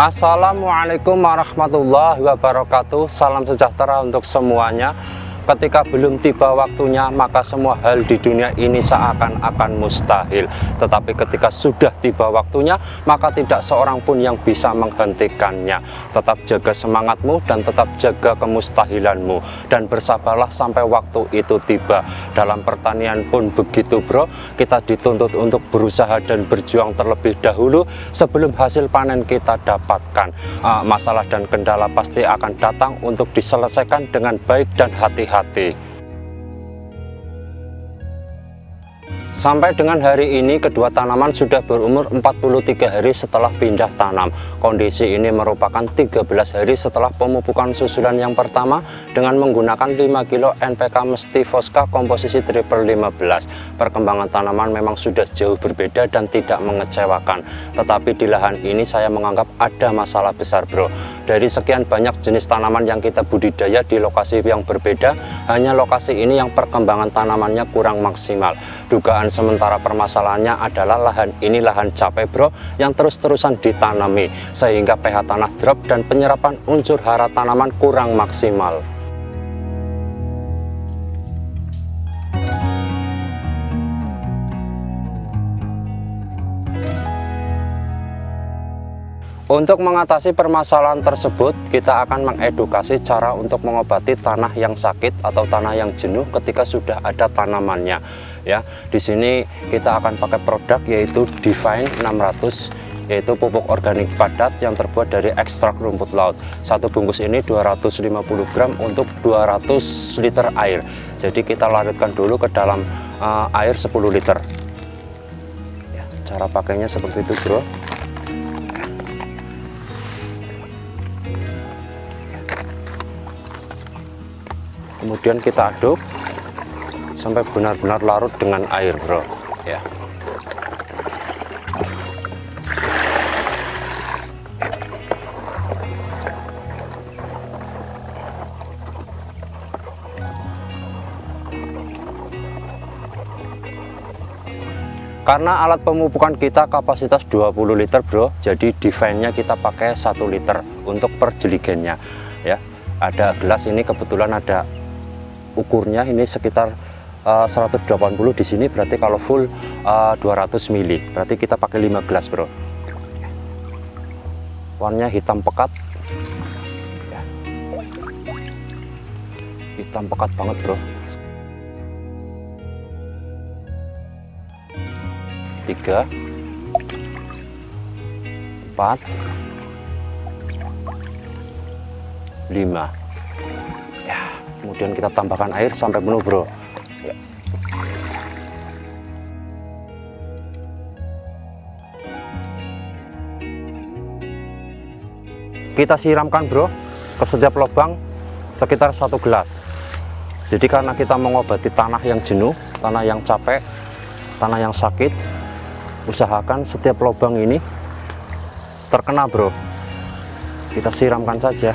Assalamualaikum warahmatullahi wabarakatuh. Salam sejahtera untuk semuanya Ketika belum tiba waktunya, maka semua hal di dunia ini seakan-akan mustahil. Tetapi ketika sudah tiba waktunya, maka tidak seorang pun yang bisa menghentikannya. Tetap jaga semangatmu dan tetap jaga kemustahilanmu. Dan bersabarlah sampai waktu itu tiba. Dalam pertanian pun begitu bro, kita dituntut untuk berusaha dan berjuang terlebih dahulu sebelum hasil panen kita dapatkan. Uh, masalah dan kendala pasti akan datang untuk diselesaikan dengan baik dan hati-hati hati. Sampai dengan hari ini kedua tanaman sudah berumur 43 hari setelah pindah tanam. Kondisi ini merupakan 13 hari setelah pemupukan susulan yang pertama dengan menggunakan 5 kilo NPK Mesti Fosca komposisi triple 15. Perkembangan tanaman memang sudah jauh berbeda dan tidak mengecewakan. Tetapi di lahan ini saya menganggap ada masalah besar bro. Dari sekian banyak jenis tanaman yang kita budidaya di lokasi yang berbeda, hanya lokasi ini yang perkembangan tanamannya kurang maksimal. Dugaan sementara permasalahannya adalah lahan ini lahan capek bro yang terus-terusan ditanami sehingga pH tanah drop dan penyerapan unsur hara tanaman kurang maksimal. Untuk mengatasi permasalahan tersebut, kita akan mengedukasi cara untuk mengobati tanah yang sakit atau tanah yang jenuh ketika sudah ada tanamannya. Ya, di sini kita akan pakai produk yaitu Divine 600 yaitu pupuk organik padat yang terbuat dari ekstrak rumput laut. Satu bungkus ini 250 gram untuk 200 liter air. Jadi kita larutkan dulu ke dalam uh, air 10 liter. Ya, cara pakainya seperti itu, Bro. Kemudian kita aduk sampai benar-benar larut dengan air bro. Ya. Karena alat pemupukan kita kapasitas 20 liter bro jadi define-nya kita pakai 1 liter untuk perjeligennya ya. Ada gelas ini kebetulan ada ukurnya ini sekitar uh, 180 di sini berarti kalau full uh, 200 mili. Berarti kita pakai 5 gelas bro. Warnanya hitam pekat. Ya. hitam pekat banget bro. Tiga. Empat. Lima kemudian kita tambahkan air sampai penuh bro kita siramkan bro ke setiap lubang sekitar satu gelas. Jadi karena kita mengobati tanah yang jenuh tanah yang capek tanah yang sakit usahakan setiap lubang ini terkena bro. Kita siramkan saja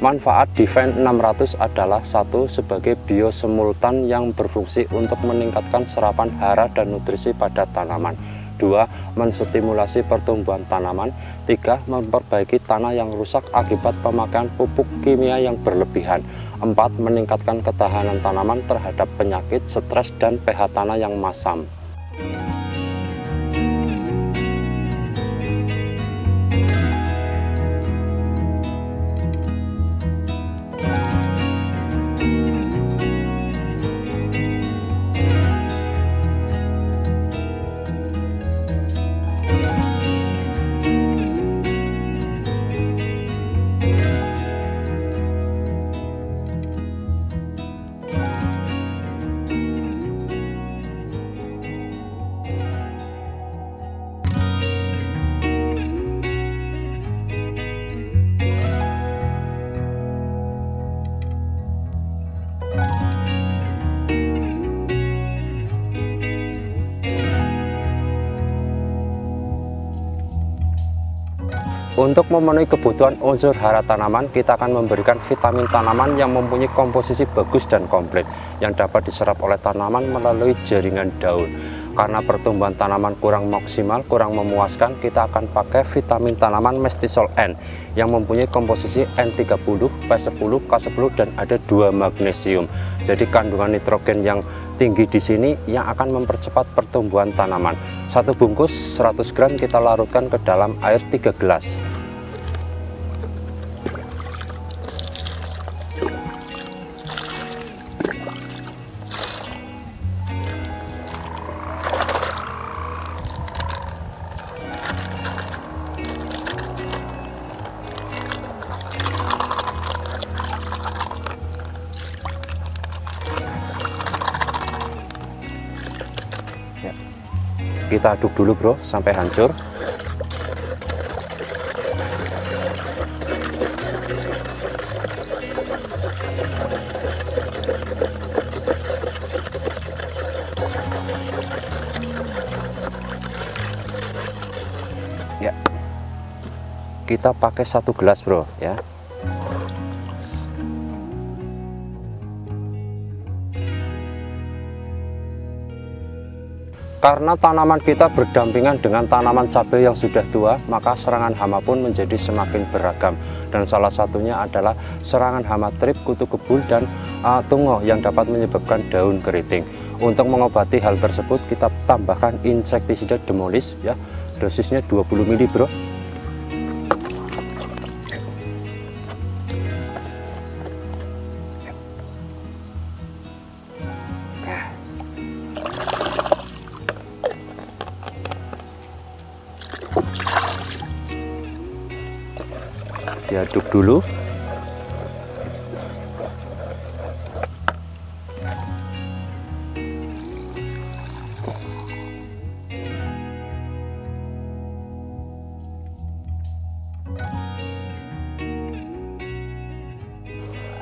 Manfaat Defend 600 adalah satu sebagai biosemultan yang berfungsi untuk meningkatkan serapan hara dan nutrisi pada tanaman. Dua, menstimulasi pertumbuhan tanaman. Tiga, memperbaiki tanah yang rusak akibat pemakaian pupuk kimia yang berlebihan. Empat, meningkatkan ketahanan tanaman terhadap penyakit, stres, dan pH tanah yang masam. Untuk memenuhi kebutuhan unsur hara tanaman, kita akan memberikan vitamin tanaman yang mempunyai komposisi bagus dan komplit, yang dapat diserap oleh tanaman melalui jaringan daun. karena pertumbuhan tanaman kurang maksimal kurang memuaskan kita akan pakai vitamin tanaman mestisol N yang mempunyai komposisi N30 P10 K10 dan ada dua magnesium. Jadi kandungan nitrogen yang tinggi di sini yang akan mempercepat pertumbuhan tanaman. Satu bungkus 100 gram kita larutkan ke dalam air 3 gelas kita aduk dulu bro sampai hancur. Ya. Kita pakai satu gelas bro ya Karena tanaman kita berdampingan dengan tanaman cabai yang sudah tua, maka serangan hama pun menjadi semakin beragam. Dan salah satunya adalah serangan hama trip, kutu kebul, dan uh, tungo yang dapat menyebabkan daun keriting. Untuk mengobati hal tersebut, kita tambahkan insektisida demolis, ya, dosisnya 20 ml bro. Diaduk dulu.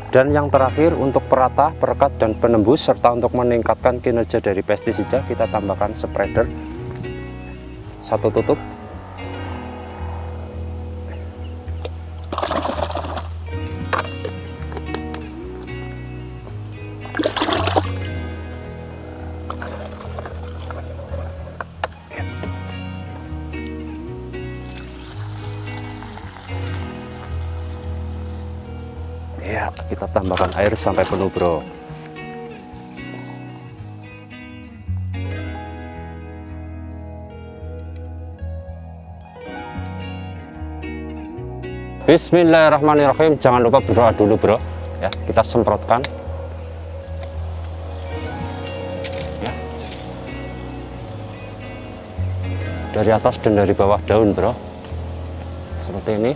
Dan yang terakhir untuk perata, perekat, dan penembus serta untuk meningkatkan kinerja dari pestisida kita tambahkan spreader. Satu tutup ya kita tambahkan air sampai penuh bro. Bismillahirrahmanirrahim. Jangan lupa berdoa dulu bro. Ya kita semprotkan. Ya. dari atas dan dari bawah daun bro. Seperti ini